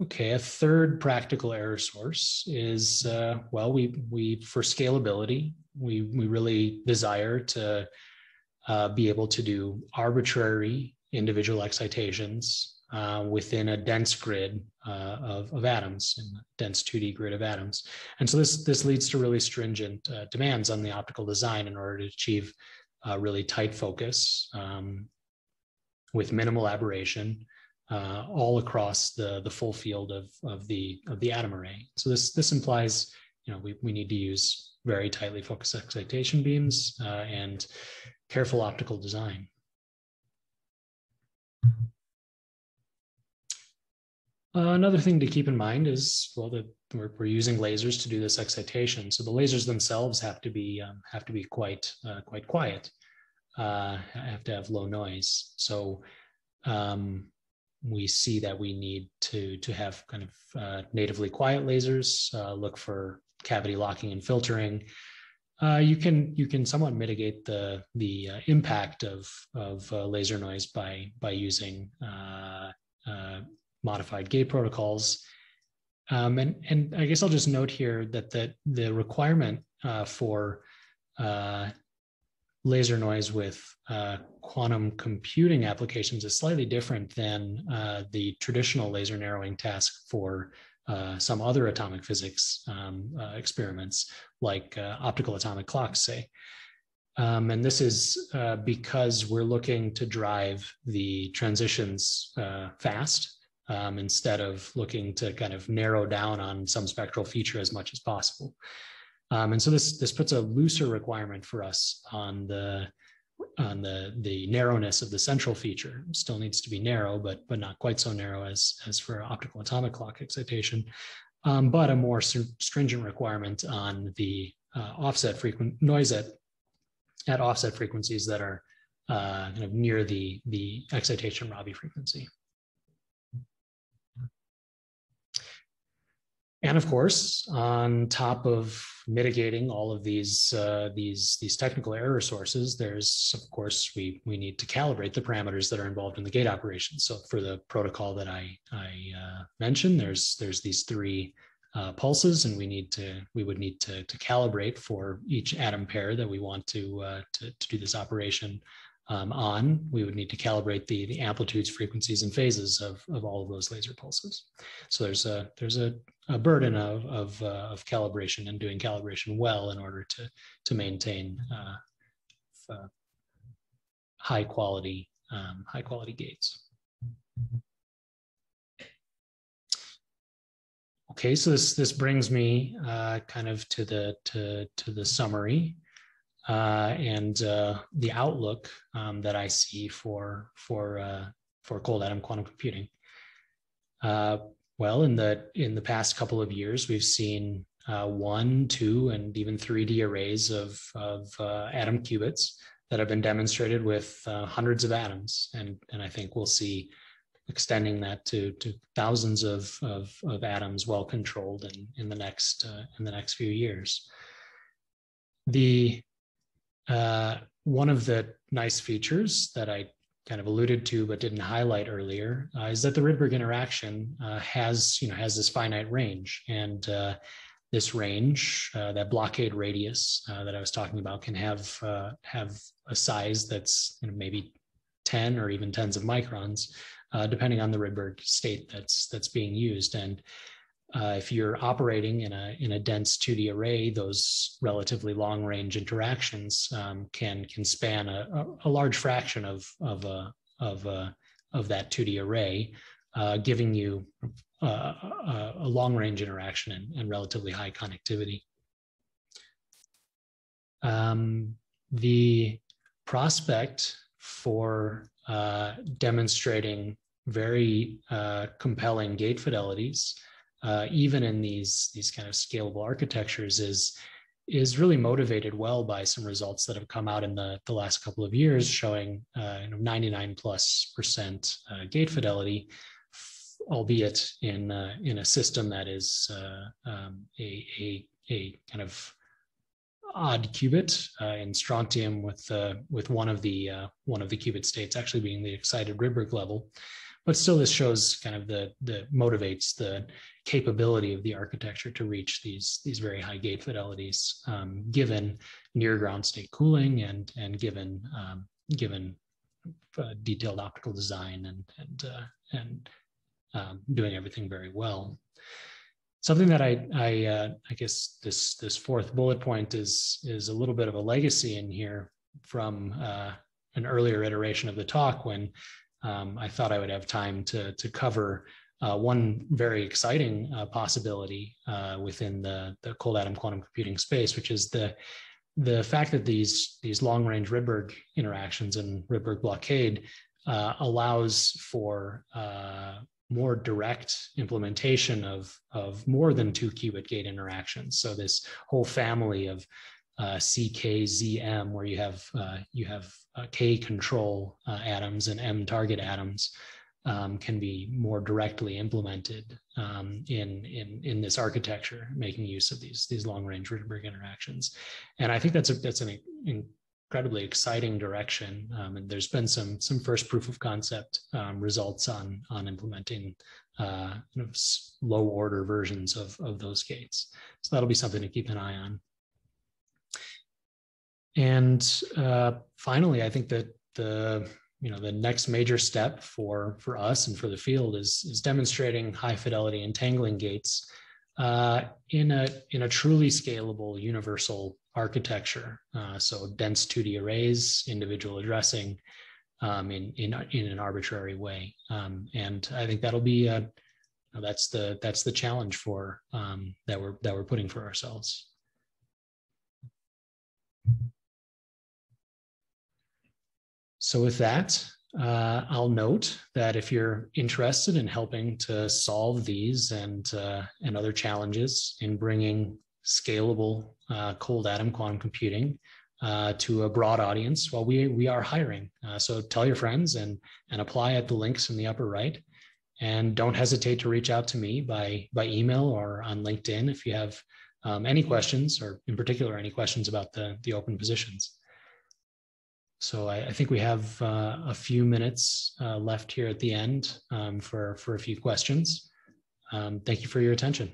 Okay, a third practical error source is uh, well, we we for scalability, we we really desire to uh, be able to do arbitrary individual excitations uh, within a dense grid uh, of, of atoms, a dense 2D grid of atoms. And so this, this leads to really stringent uh, demands on the optical design in order to achieve really tight focus um, with minimal aberration uh, all across the, the full field of, of, the, of the atom array. So this, this implies, you know, we, we need to use very tightly focused excitation beams uh, and careful optical design. Another thing to keep in mind is, well, that we're, we're, using lasers to do this excitation. So the lasers themselves have to be um, have to be quite uh, quite quiet. Uh, have to have low noise. So um, we see that we need to to have kind of uh, natively quiet lasers. Uh, look for cavity locking and filtering. Uh, you can you can somewhat mitigate the the uh, impact of of uh, laser noise by by using uh, modified gate protocols. Um, and, and I guess I'll just note here that the, the requirement for laser noise with uh, quantum computing applications is slightly different than uh, the traditional laser narrowing task for uh, some other atomic physics um, uh, experiments, like uh, optical atomic clocks, say. Um, and this is uh, because we're looking to drive the transitions fast um, instead of looking to kind of narrow down on some spectral feature as much as possible. Um, and so this this puts a looser requirement for us on the on the the narrowness of the central feature. Still needs to be narrow, but but not quite so narrow as as for optical atomic clock excitation. Um, but a more stringent requirement on the uh, offset frequent noise at at offset frequencies that are uh, kind of near the the excitation Rabi frequency. And of course, on top of mitigating all of these uh, these these technical error sources, there's of course we we need to calibrate the parameters that are involved in the gate operation. So for the protocol that I I uh, mentioned, there's there's these three uh, pulses, and we need to we would need to to calibrate for each atom pair that we want to uh, to, to do this operation um, on, we would need to calibrate the, the amplitudes, frequencies, and phases of, of all of those laser pulses. So there's a there's a, a burden of of, uh, of calibration and doing calibration well in order to to maintain uh, uh, high quality um, high quality gates. Okay, so this this brings me uh, kind of to the to to the summary uh, and uh, the outlook um, that I see for for uh, for cold atom quantum computing. Uh, well, in the in the past couple of years, we've seen uh, one, two, and even 3D arrays of of atom qubits that have been demonstrated with hundreds of atoms, and and I think we'll see extending that to to thousands of of, of atoms, well controlled, in in the next in the next few years. The uh, one of the nice features that I kind of alluded to but didn't highlight earlier uh, is that the Rydberg interaction uh, has you know has this finite range. And uh, this range uh, that blockade radius uh, that I was talking about can have have a size that's you know, maybe 10 or even tens of microns depending on the Rydberg state that's that's being used. And uh, if you're operating in a in a dense 2D array, those relatively long range interactions um, can can span a, a, large fraction of of a, uh, of a, uh, of that 2D array, uh, giving you a, a, a long range interaction and, and, relatively high connectivity. Um, the prospect for uh, demonstrating very uh, compelling gate fidelities uh, even in these these kind of scalable architectures is is really motivated well by some results that have come out in the, the last couple of years showing uh, you know, 99 plus percent uh, gate fidelity, albeit in uh, in a system that is uh, um, a, a, a kind of odd qubit uh, in strontium with uh, with one of the one of the qubit states actually being the excited Rydberg level. But still this shows kind of the the motivates the capability of the architecture to reach these these very high gate fidelities um, given near ground state cooling and and given um, given uh, detailed optical design and and uh, and um, doing everything very well. Something that I I, uh, I guess this this fourth bullet point is is a little bit of a legacy in here from uh, an earlier iteration of the talk when um, I thought I would have time to, to cover uh, one very exciting uh, possibility uh, within the, the cold atom quantum computing space, which is the, the fact that these, these long range Rydberg interactions and Rydberg blockade uh, allows for uh, more direct implementation of, of more than two qubit gate interactions. So this whole family of uh, CKZM, where you have uh, you have K control atoms and M target atoms, um, can be more directly implemented um, in in in this architecture, making use of these these long range Rydberg interactions. And I think that's a that's an incredibly exciting direction. Um, and there's been some some first proof of concept um, results on on implementing uh, low order versions of of those gates. So that'll be something to keep an eye on. and uh, finally, I think that the you know the next major step for for us and for the field is is demonstrating high fidelity entangling gates uh, in a in a truly scalable universal architecture. Uh, so dense 2D arrays, individual addressing um, in in in an arbitrary way, um, and I think that'll be a, that's the that's the challenge for um, that we're that we're putting for ourselves. So with that, uh, I'll note that if you're interested in helping to solve these and uh, and other challenges in bringing scalable uh, cold atom quantum computing uh, to a broad audience, well, we we are hiring. Uh, so tell your friends and and apply at the links in the upper right, and don't hesitate to reach out to me by by email or on LinkedIn if you have um, any questions or in particular any questions about the the open positions. So I, I think we have uh, a few minutes uh, left here at the end um, for, for a few questions. Um, thank you for your attention.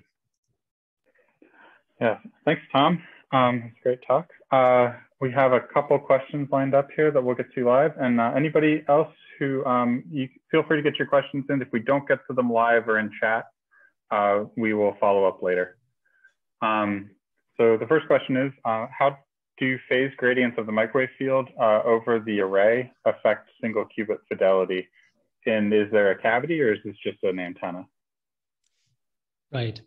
Yeah, thanks, Tom. Um, it's a great talk. Uh, we have a couple questions lined up here that we'll get to live. And uh, anybody else who, um, you feel free to get your questions in. If we don't get to them live or in chat, uh, we will follow up later. Um, so the first question is, uh, how do phase gradients of the microwave field uh, over the array affect single qubit fidelity? And is there a cavity or is this just an antenna? Right.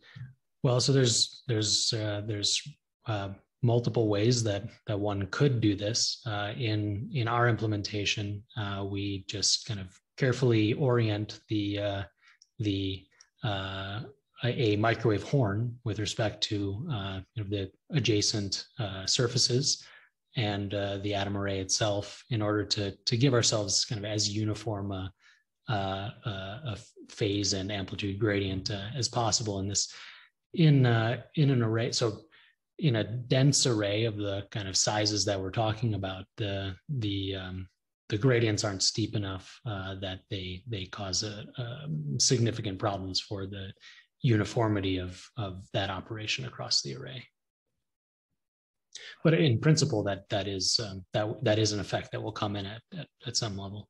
Well, so there's there's uh, there's uh, multiple ways that that one could do this. Uh, in in our implementation, uh, we just kind of carefully orient the uh, the a, microwave horn with respect to uh, you know, the adjacent uh, surfaces and uh, the atom array itself in order to, to give ourselves kind of as uniform a, a phase and amplitude gradient uh, as possible in this in uh, in an array. So in a dense array of the kind of sizes that we're talking about, the the um, the gradients aren't steep enough uh, that they they cause a, a significant problems for the uniformity of, of that operation across the array. But in principle, that that is um, that that is an effect that will come in at, at, at some level.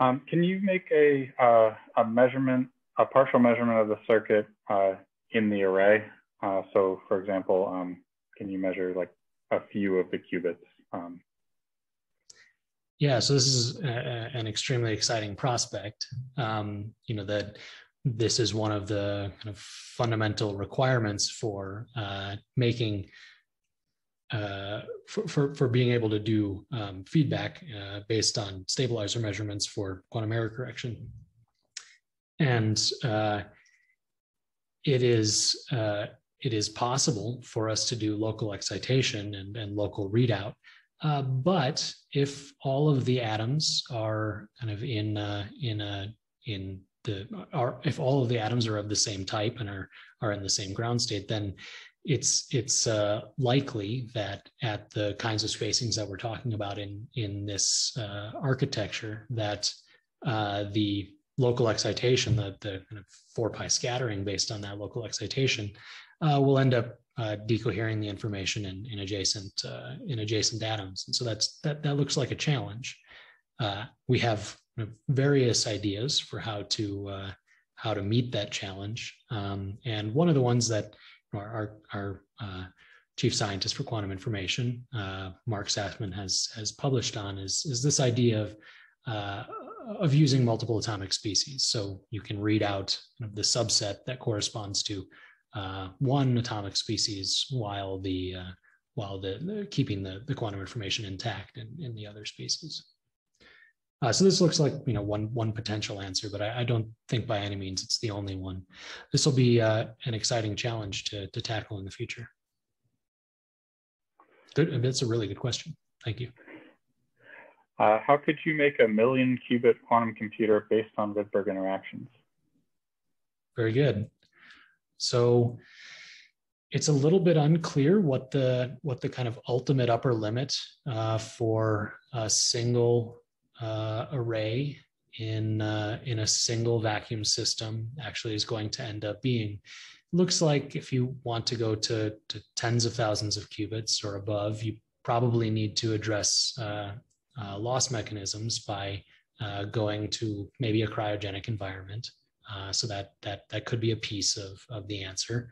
Um, can you make a uh, a measurement, a partial measurement of the circuit uh, in the array? Uh, so, for example, um, can you measure like a few of the qubits? Um, yeah, so this is a, an extremely exciting prospect. Um, you know that this is one of the kind of fundamental requirements for uh, making uh, for, for, for, being able to do um, feedback uh, based on stabilizer measurements for quantum error correction. And uh, it is uh, it is possible for us to do local excitation and, and local readout. Uh, but if all of the atoms are kind of in in a in the are if all of the atoms are of the same type and are are in the same ground state, then it's it's uh, likely that at the kinds of spacings that we're talking about in in this uh, architecture, that uh, the local excitation, the the kind of four pi scattering based on that local excitation, uh, will end up uh, decohering the information in, in adjacent uh, in adjacent atoms, and so that's that that looks like a challenge. we have various ideas for how to uh, how to meet that challenge. Um, and one of the ones that our, our, uh, chief scientist for quantum information, uh, Mark Saffman, has has published on is is this idea of uh, of using multiple atomic species. So you can read out the subset that corresponds to uh, one atomic species while the uh, while the, the, keeping the, the quantum information intact in, in the other species. Uh, so this looks like you know one one potential answer, but I, I, don't think by any means it's the only one. This will be uh, an exciting challenge to to tackle in the future. Good, that's a really good question. Thank you. Uh, how could you make a million qubit quantum computer based on Rydberg interactions? Very good. So it's a little bit unclear what the what the kind of ultimate upper limit uh, for a single uh, array in uh, in a single vacuum system actually is going to end up being. Looks like if you want to go to, to tens of thousands of qubits or above, you probably need to address uh, uh, loss mechanisms by uh, going to maybe a cryogenic environment. Uh, so that that that could be a piece of of the answer.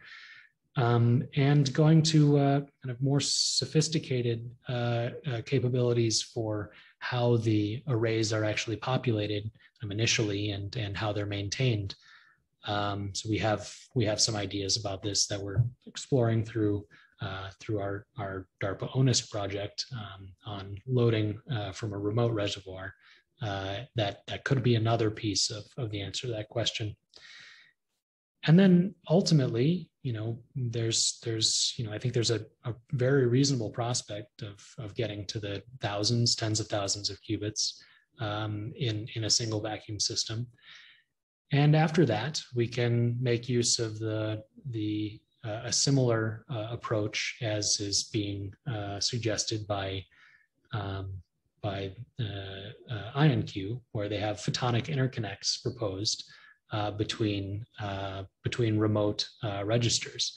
Um, and going to uh, kind of more sophisticated uh, uh, capabilities for how the arrays are actually populated um, initially and and how they're maintained. Um, so we have we have some ideas about this that we're exploring through uh, through our our DARPA ONISQ project um, on loading uh, from a remote reservoir. Uh, that that could be another piece of of the answer to that question. And then ultimately, you know, there's there's you know I think there's a, a very reasonable prospect of of getting to the thousands, tens of thousands of qubits um, in in a single vacuum system. And after that, we can make use of the the uh, a similar uh, approach as is being uh, suggested by um, by uh, IonQ, where they have photonic interconnects proposed between between remote registers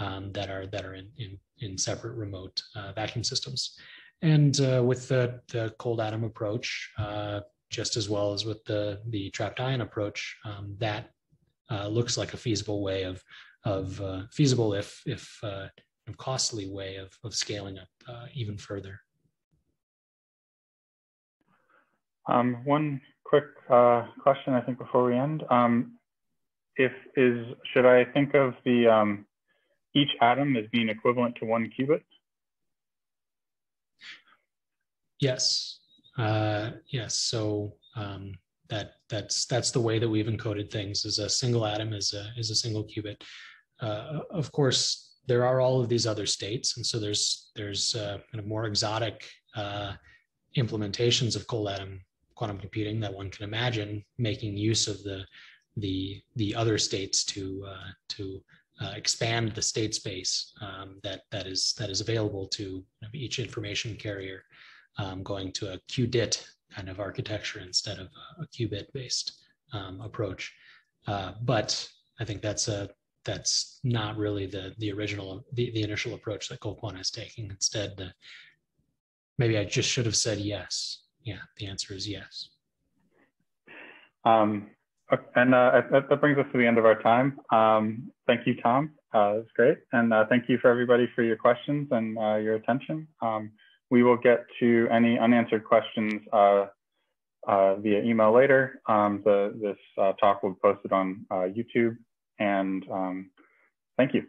um, that are that are in in, in separate remote vacuum systems. And with the, the cold atom approach, just as well as with the, the trapped ion approach, um, that uh, looks like a feasible way of, of uh, feasible if, if uh, costly way of, of scaling up uh, even further. Um, one quick uh, question, I think, before we end. Um, if is should I think of the um, each atom as being equivalent to one qubit? Yes. Uh, yes. So um, that that's that's the way that we've encoded things. Is a single atom is a is a single qubit. Uh, of course, there are all of these other states, and so there's there's uh, kind of more exotic uh, implementations of cold atom quantum computing that one can imagine making use of the the the other states to uh, to uh, expand the state space um, that that is that is available to each information carrier um, going to a qudit kind of architecture instead of a, qubit based um, approach. Uh, but I think that's a that's not really the the original the, the initial approach that ColdQuanta is taking. Instead, the, maybe I just should have said yes. Yeah, the answer is yes. Um, and uh, that, brings us to the end of our time. Um, thank you, Tom. Uh, great. And uh, thank you for everybody for your questions and uh, your attention. Um, we will get to any unanswered questions uh, uh, via email later. Um, the, this talk will be posted on YouTube. And um, thank you.